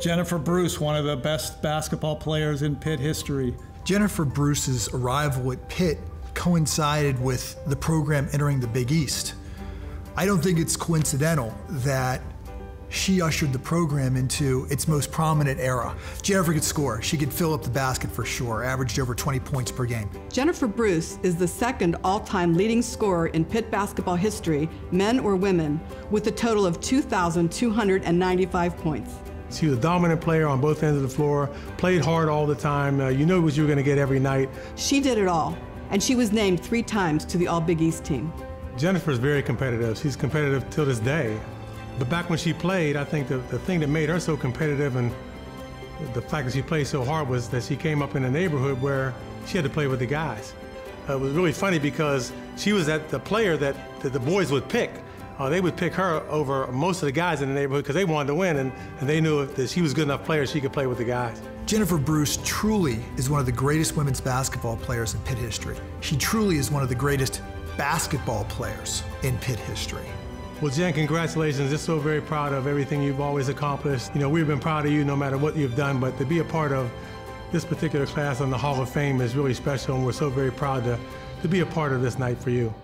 Jennifer Bruce, one of the best basketball players in Pitt history. Jennifer Bruce's arrival at Pitt coincided with the program entering the Big East. I don't think it's coincidental that she ushered the program into its most prominent era. Jennifer could score. She could fill up the basket for sure, averaged over 20 points per game. Jennifer Bruce is the second all time leading scorer in Pitt basketball history, men or women, with a total of 2,295 points. She was a dominant player on both ends of the floor, played hard all the time. Uh, you knew what you were going to get every night. She did it all, and she was named three times to the All Big East team. Jennifer's very competitive. She's competitive till this day. But back when she played, I think the, the thing that made her so competitive and the fact that she played so hard was that she came up in a neighborhood where she had to play with the guys. Uh, it was really funny because she was at the player that, that the boys would pick. Uh, they would pick her over most of the guys in the neighborhood because they wanted to win, and, and they knew that she was a good enough player she could play with the guys. Jennifer Bruce truly is one of the greatest women's basketball players in Pitt history. She truly is one of the greatest basketball players in Pitt history. Well, Jen, congratulations. Just so very proud of everything you've always accomplished. You know, we've been proud of you no matter what you've done, but to be a part of this particular class on the Hall of Fame is really special, and we're so very proud to, to be a part of this night for you.